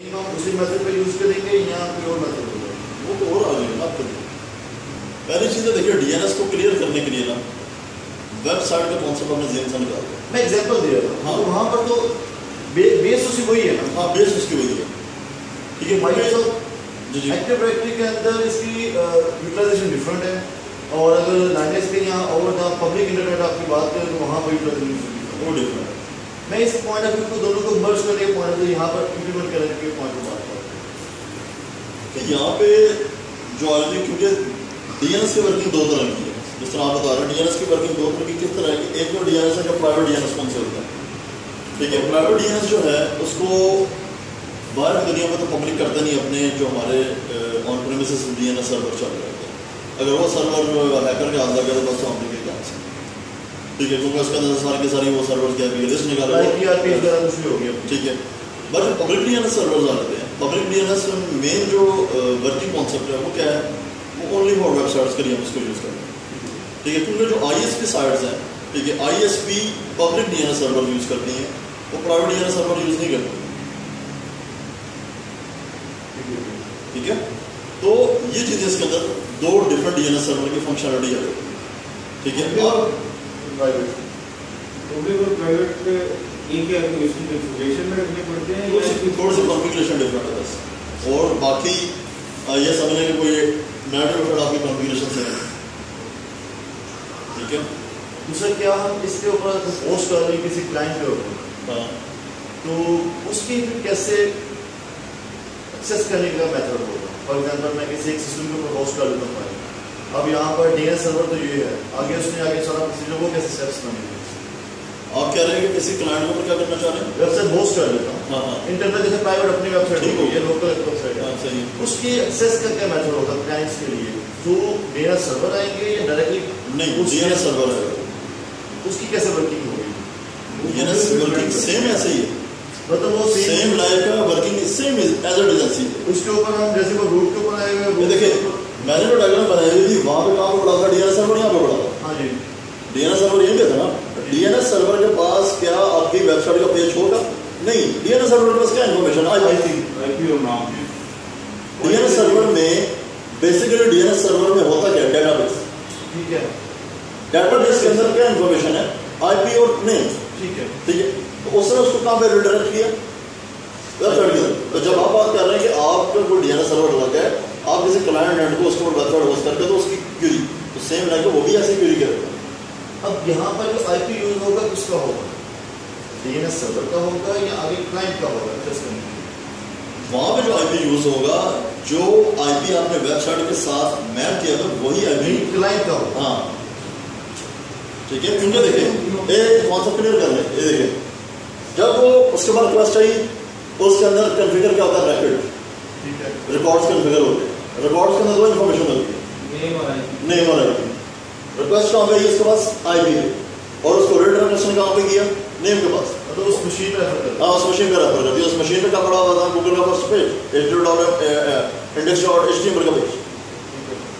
उसी मेथड पे यूज़ करेंगे या कोई और मेथड होगा। वो तो और आ आप करिए पहली चीज़ तो देखिए डीएनएस को क्लियर करने के लिए ना वेबसाइट का कॉन्सेप्ट से निकाल मैं एग्जांपल दे रहा हूँ। हाँ। तो वहाँ पर तो बे, बेस उसी वही है ना? हाँ बेस उसकी वही है। ठीक है माइक्रोसॉफ्ट एक्टिव डायरेक्टरी के अंदर इसकी यूटिलाइजेशन डिफरेंट है। और अगर लाइनेस के यहाँ और जहाँ पब्लिक इंटरनेट आपकी बात करें तो वहाँ पर यूटिलाइजेशन वो डिफरेंट है। मैं इस पॉइंट ऑफ़ व्यू को दोनों को मर्ज करके पॉइंट ऑफ़ व्यू यहाँ पर इंप्लीमेंट करने के पॉइंट को बात करते यहाँ पे जो ऑलरेडी क्योंकि डीएनएस की वर्किंग दो तरह की है। जिस तरह आप बता रहे हैं डीएनएस की वर्किंग दो तरह की किस तरह की? एक तो डीएनएस है जो प्राइवेट डीएनएस कौन से होता है। ठीक है प्राइवेट डीएनएस जो है, उसको बाहर की दुनिया में तो पब्लिक करते नहीं अपने जो हमारे ऑन प्रेमिसेस डीएनएस सर्वर चल रहे हैं। अगर वो सर्वर हैकर के हाथ लग तो बस हम के काम से ठीक है क्योंकि उसके अंदर सारी की सारी वो सर्वर क्या है लिस्ट निकाले। हो ठीक है बट जो पब्लिक डीएनएस सर्वर्स आते हैं पब्लिक डीएनएस मेन जो वर्किंग कॉन्सेप्ट है वो क्या है? वो ओनली फॉर वेबसाइट्स के लिए हम इसको यूज़ करते हैं। ठीक है क्योंकि जो आईएसपी साइट्स हैं ठीक है ISP public DNS server use करती हैं वो प्राइवेट डीएनएस सर्वर यूज़ नहीं करती। ठीक है तो ये चीज़ें इसके अंदर दो डिफरेंट डीएनएस सर्वर की फंक्शनलिटी है। ठीक है और प्राइवेट पब्लिक और प्राइवेट एक है तो इसकी में रखने पड़ते हैं थोड़ी सी थोड़ी कॉन्फ़िगरेशन डिफरेंट है बस। और बाकी ये समझने कि कोई नेट वेट आपकी कॉन्फ़िगरेशन से है। ठीक है? दूसरा क्या हम इसके ऊपर पोस्ट कर रहे हैं किसी क्लाइंट के ऊपर। हाँ। तो उसकी कैसे एक्सेस करने का मेथड होगा? फॉर एग्जांपल मैं किसी एक सिस्टम के ऊपर होस्ट कर लेता हूँ। अब यहाँ पर डीएनएस सर्वर तो ये है। आगे उसने आगे सारा प्रोसीजर वो कैसे स्टेप्स बनेंगे आप कह रहे हैं कि किसी क्लाइंट के क्या करना चाह रहे हैं? वेबसाइट होस्ट कर लेता हूँ। हाँ हाँ। इंटरनेट जैसे प्राइवेट अपनी वेबसाइट ठीक हो। लोकल वेबसाइट हाँ। है सही उसकी एक्सेस का क्या मेथड होगा क्लाइंट्स के लिए जो डीएनएस सर्वर आएँगे या डायरेक्टली नहीं डीएनएस सर्वर है। उसकी कैसे वर्किंग होगी? डीएनएस वर्किंग सेम ऐसे ही है। मतलब वो same like working same as a agency उसके ऊपर हम जैसे वो रूट के ऊपर आएगा देखिए के मैंने जो डायग्राम बनाई हुई थी वहाँ पे कहाँ पे पड़ा था डीएनएस सर्वर यहाँ पे पड़ा था। हाँ जी। डीएनएस सर्वर यही था ना? डीएनएस सर्वर के पास क्या आपकी वेबसाइट का पेज होगा नहीं डीएनएस सर्वर के पास क्या information I I think IP और नाम। डीएनएस सर्वर में बेसिकली डीएनएस सर्वर में होता क्या डेटाबेस ठीक है। डेटाबेस के अंदर क्या इन्फॉर्मेशन है? आईपी और नेम ठीक है। ठीक है? तो उसने उसको कहाँ पे रिडायरेक्ट किया? वेबसाइट के अंदर। तो जब आप बात कर रहे हैं कि आपका कोई डीएनएस सर्वर लग है आप किसी क्लाइंट एंड को उसके ऊपर वेबसाइट होस्ट करके तो उसकी क्यूरी तो सेम लाइक वो भी ऐसे क्यूरी करेगा अब यहाँ पर जो आईपी यूज़ होगा किसका होगा? डीएनएस सर्वर का होगा या आगे क्लाइंट का होगा एक्सेस करने के लिए वहाँ पे जो आईपी यूज़ होगा जो आईपी आपने वेबसाइट के साथ मैप किया था वही आईपी नहीं क्लाइंट का होगा। हाँ। ठीक है क्योंकि देखिए ये कॉन्सेप्ट क्लियर कर लें ये देखिए जब वो उसके बाद रिक्वेस्ट आई उसके अंदर कन्फिगर क्या होता है रैपिड रिकॉर्ड्स कन्फिगर होते हैं। रिकॉर्ड्स के अंदर दो इन्फॉर्मेशन होती है। नेम और नेम रिक्वेस्ट कहाँ पे आई इसके पास आईपी है। और उसको रिडायरेक्शन कहाँ पे किया? नेम के पास। मतलब उस मशीन रेफर हाँ। उस मशीन का रेफर करती है। उस मशीन पे क्या पड़ा हुआ था? गूगल का first page H D dot index dot H T का पेज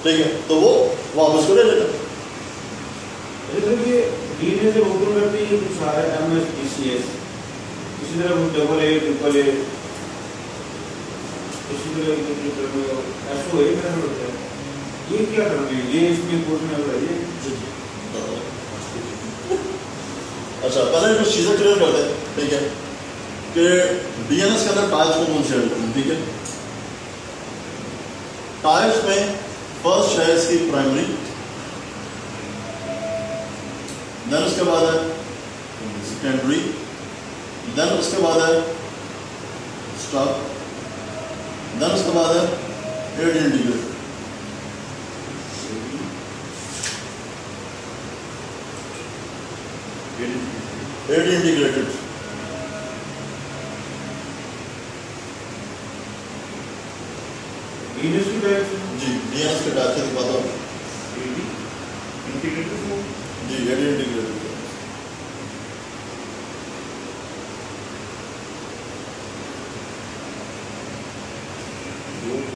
ठीक है तो वो वापस को ले लेता डीएनए से करते हैं इसी तरह डबल ए ट्रिपल ए इसी तरह के ट्रिपल में एसओ ए में होता है ये क्या कर रहे हैं ये इसमें में हो ये अच्छा पहले कुछ चीज़ें क्लियर करते हैं ठीक है? कि डीएनएस के अंदर टाइप्स को कौन से होते हैं? ठीक है? टाइप्स में फ़र्स्ट है इसकी प्राइमरी देन उसके बाद है सेकेंडरी देन उसके बाद है स्टॉक एड इंटीग्रेटेड डीएनए की टाइप जी डीएनएस के दिखाता इंटीग्रेटेड जी एड इंटीग्रेटेड